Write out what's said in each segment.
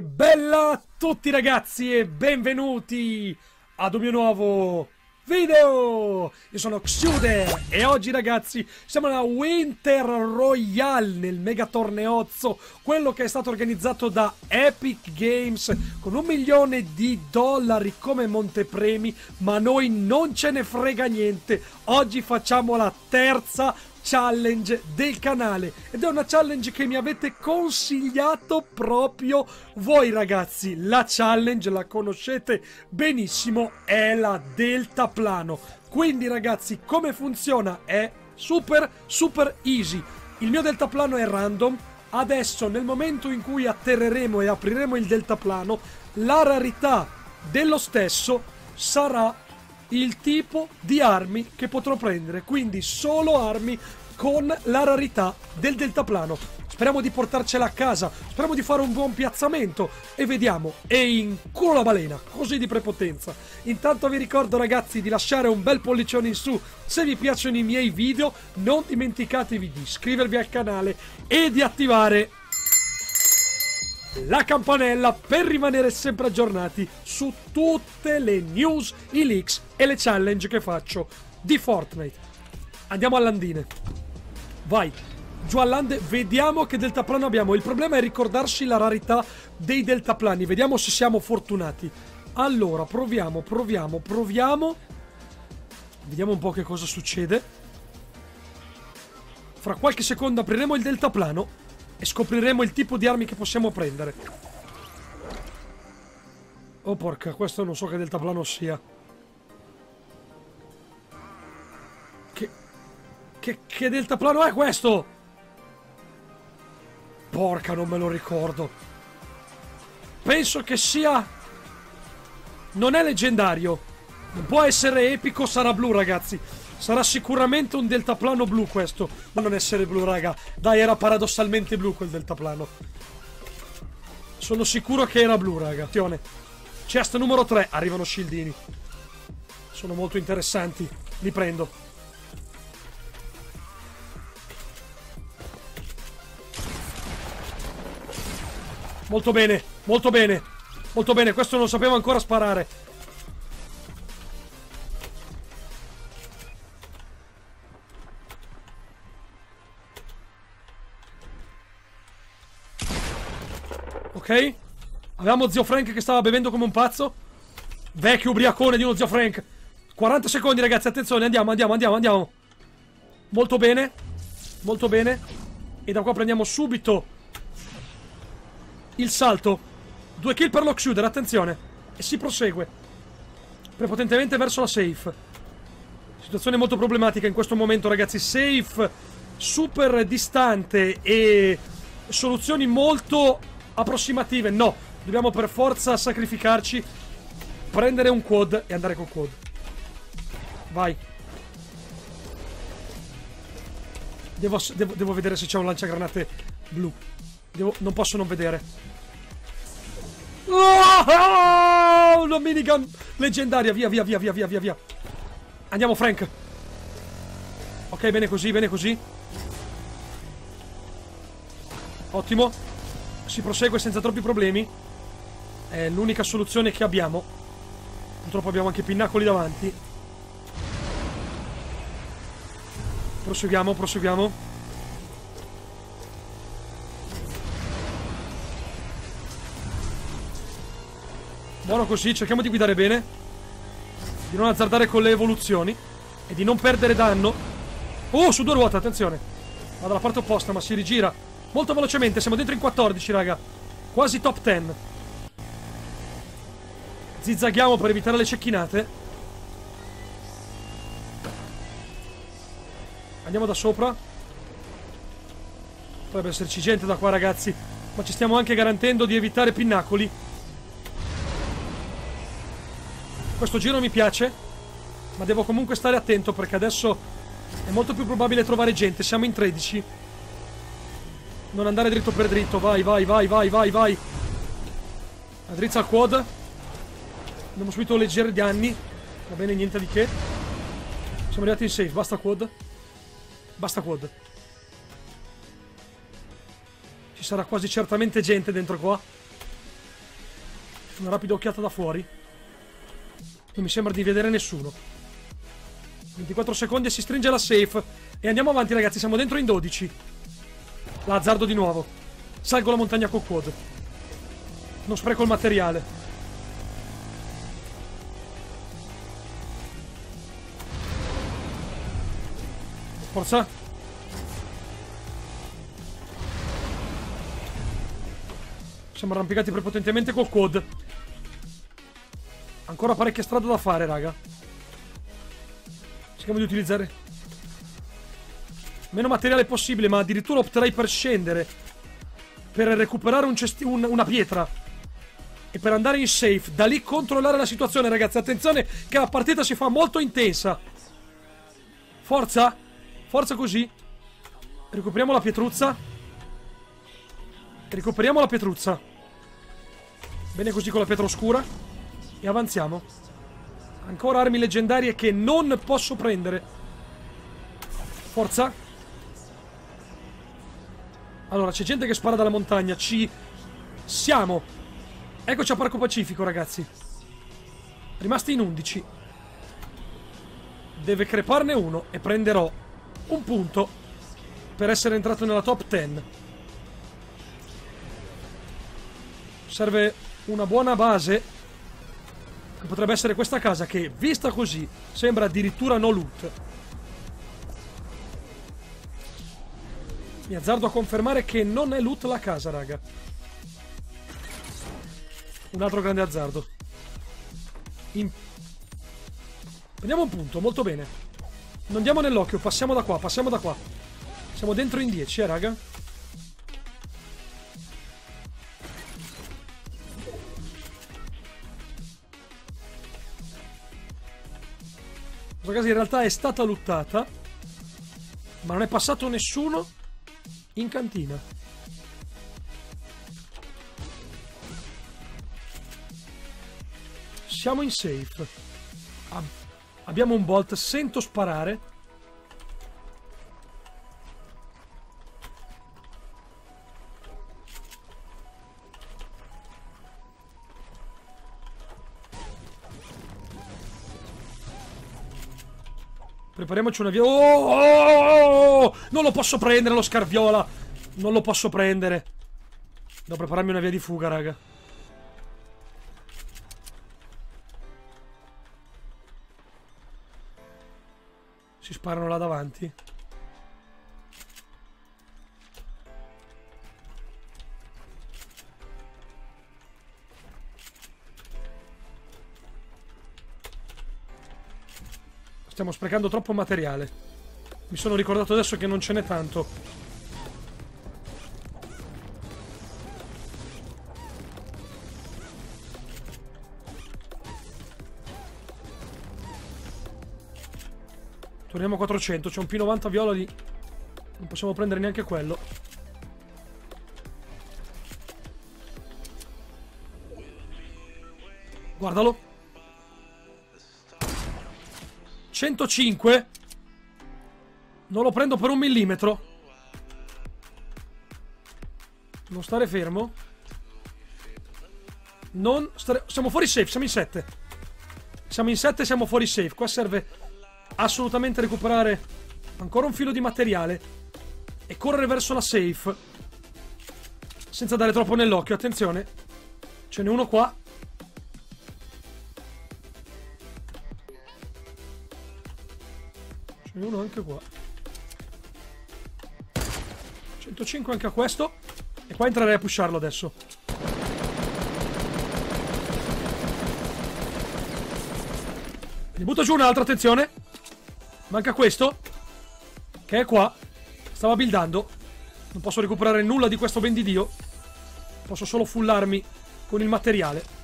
Bella a tutti ragazzi e benvenuti ad un mio nuovo video! Io sono Xude e oggi ragazzi siamo alla Winter Royale nel mega torneozzo, quello che è stato organizzato da Epic Games con un milione di dollari come montepremi, ma noi non ce ne frega niente. Oggi facciamo la terza challenge del canale ed è una challenge che mi avete consigliato proprio voi ragazzi. La challenge la conoscete benissimo, è la deltaplano. Quindi ragazzi, come funziona? È super super easy. Il mio deltaplano è random. Adesso nel momento in cui atterreremo e apriremo il deltaplano, la rarità dello stesso sarà il tipo di armi che potrò prendere, quindi solo armi con la rarità del deltaplano. Speriamo di portarcela a casa, speriamo di fare un buon piazzamento e vediamo. E in culo la balena, così di prepotenza. Intanto vi ricordo ragazzi di lasciare un bel pollicione in su se vi piacciono i miei video, non dimenticatevi di iscrivervi al canale e di attivare la campanella per rimanere sempre aggiornati su tutte le news, i leaks e le challenge che faccio di Fortnite. Andiamo a landine. Vai. Giù all'ande, vediamo che deltaplano abbiamo. Il problema è ricordarsi la rarità dei deltaplani. Vediamo se siamo fortunati. Allora, proviamo, proviamo, proviamo. Vediamo un po' che cosa succede. Fra qualche secondo apriremo il deltaplano e scopriremo il tipo di armi che possiamo prendere. Oh porca, questo non so che deltaplano sia. Che, deltaplano è questo? Porca, non me lo ricordo. Penso che sia... Non è leggendario. Non può essere epico, sarà blu, ragazzi. Sarà sicuramente un deltaplano blu questo. Ma non essere blu, raga. Dai, era paradossalmente blu quel deltaplano. Sono sicuro che era blu, raga. Attenzione. Chest numero 3. Arrivano scildini. Sono molto interessanti. Li prendo. Molto bene, molto bene. Molto bene, questo non sapevo ancora sparare. Ok? Avevamo zio Frank che stava bevendo come un pazzo. Vecchio ubriacone di uno zio Frank. 40 secondi, ragazzi, attenzione, andiamo, andiamo, andiamo, andiamo. Molto bene. Molto bene. E da qua prendiamo subito il salto. Due kill per lock shooter, attenzione. E si prosegue. Prepotentemente verso la safe. Situazione molto problematica in questo momento, ragazzi. Safe super distante e soluzioni molto approssimative. No, dobbiamo per forza sacrificarci, prendere un quad e andare col quad. Vai. Devo, devo, devo vedere se c'è un lanciagranate blu. Devo, non posso non vedere. Oh, una minigun leggendaria. Via, via, via, via, via, via, via. Andiamo, Frank. Ok, bene così, bene così. Ottimo. Si prosegue senza troppi problemi. È l'unica soluzione che abbiamo. Purtroppo abbiamo anche pinnacoli davanti. Proseguiamo, proseguiamo. Buono così, cerchiamo di guidare bene. Di non azzardare con le evoluzioni. E di non perdere danno. Oh, su due ruote, attenzione. Va dalla parte opposta, ma si rigira. Molto velocemente, siamo dentro in 14, raga. Quasi top 10. Zizzaghiamo per evitare le cecchinate. Andiamo da sopra. Potrebbe esserci gente da qua, ragazzi. Ma ci stiamo anche garantendo di evitare pinnacoli. Questo giro mi piace, ma devo comunque stare attento perché adesso è molto più probabile trovare gente. Siamo in 13. Non andare dritto per dritto. Vai, vai, vai, vai, vai, vai. La drizza al quad. Abbiamo subito leggeri danni. Va bene, niente di che. Siamo arrivati in safe. Basta quad. Basta quad. Ci sarà quasi certamente gente dentro qua. Una rapida occhiata da fuori. Non mi sembra di vedere nessuno. 24 secondi e si stringe la safe. E andiamo avanti, ragazzi. Siamo dentro in 12. L'azzardo di nuovo. Salgo la montagna col quad. Non spreco il materiale. Forza. Siamo arrampicati prepotentemente col quad. Ancora parecchia strada da fare, raga. Cerchiamo di utilizzare meno materiale possibile, ma addirittura opterei per scendere. Per recuperare un un, una pietra. E per andare in safe. Da lì controllare la situazione, ragazzi. Attenzione che la partita si fa molto intensa. Forza. Forza così. Recuperiamo la pietruzza. Recuperiamo la pietruzza. Bene così con la pietra oscura. E avanziamo. Ancora armi leggendarie che non posso prendere. Forza. Allora, c'è gente che spara dalla montagna. Ci siamo. Eccoci a Parco Pacifico, ragazzi. Rimasti in 11. Deve creparne uno e prenderò un punto per essere entrato nella top 10. Serve una buona base potrebbe essere questa casa che, vista così, sembra addirittura no loot. Mi azzardo a confermare che non è loot la casa, raga. Un altro grande azzardo. In... Prendiamo un punto, molto bene. Non diamo nell'occhio, passiamo da qua, passiamo da qua. Siamo dentro in 10, eh, raga? Questa in realtà è stata lottata, ma non è passato nessuno in cantina. Siamo in safe. Ab abbiamo un bolt, sento sparare. Prepariamoci una via. Oh, oh, oh, Non lo posso prendere lo scarviola. Non lo posso prendere. Devo prepararmi una via di fuga, raga. Si sparano là davanti. Stiamo sprecando troppo materiale. Mi sono ricordato adesso che non ce n'è tanto. Torniamo a 400. C'è un P90 viola lì. Non possiamo prendere neanche quello. Guardalo. 105. Non lo prendo per un millimetro. Non stare fermo. Non stare... Siamo fuori safe, siamo in 7. Siamo in 7, siamo fuori safe. Qua serve assolutamente recuperare ancora un filo di materiale e correre verso la safe. Senza dare troppo nell'occhio, attenzione. Ce n'è uno qua. E uno anche qua. 105 anche a questo. E qua entrerei a pusharlo adesso. Ne butto giù un'altra attenzione. Manca questo che è qua. Stava buildando. Non posso recuperare nulla di questo ben di Dio. Posso solo fullarmi con il materiale.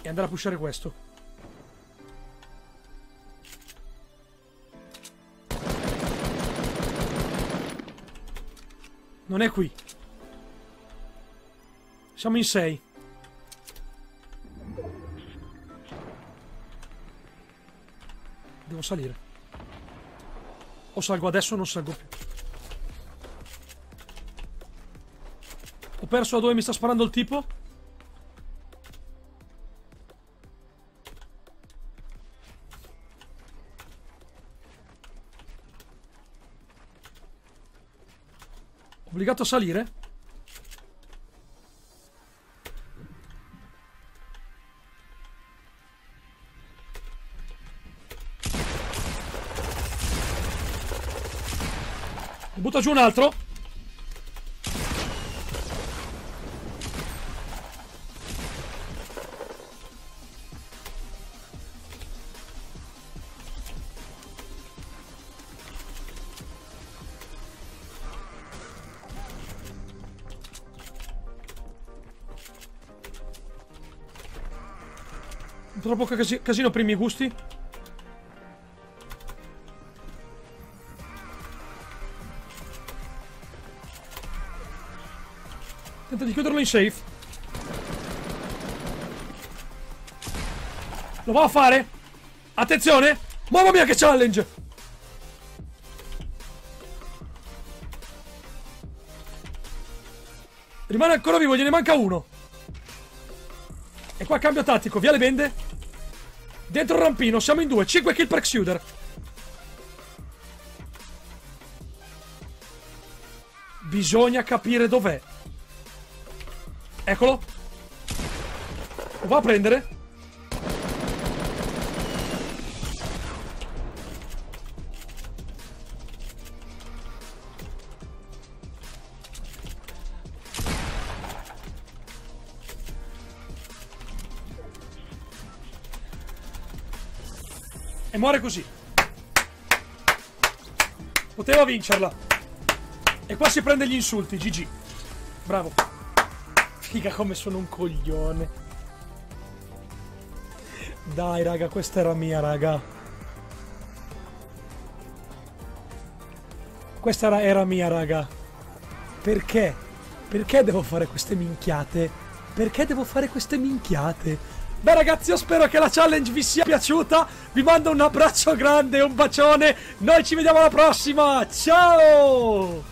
E andare a pushare questo Non è qui. Siamo in 6. Devo salire. O salgo adesso o non salgo più. perso da dove mi sta sparando il tipo. Obbligato a salire? Ne butto giù un altro. Troppo casi casino per i miei gusti. Tenta di chiuderlo in safe. Lo va a fare? Attenzione! Mamma mia che challenge! Rimane ancora vivo, gliene manca uno. E qua cambio tattico, via le bende. Dentro il rampino, siamo in due, 5 kill per Exuder. Bisogna capire dov'è. Eccolo. Lo va a prendere. Muore così. Poteva vincerla. E qua si prende gli insulti, GG. Bravo. Figa come sono un coglione. Dai, raga, questa era mia, raga. Questa era, era mia, raga. Perché? Perché devo fare queste minchiate? Perché devo fare queste minchiate? Beh ragazzi io spero che la challenge vi sia piaciuta. Vi mando un abbraccio grande, un bacione. Noi ci vediamo alla prossima. Ciao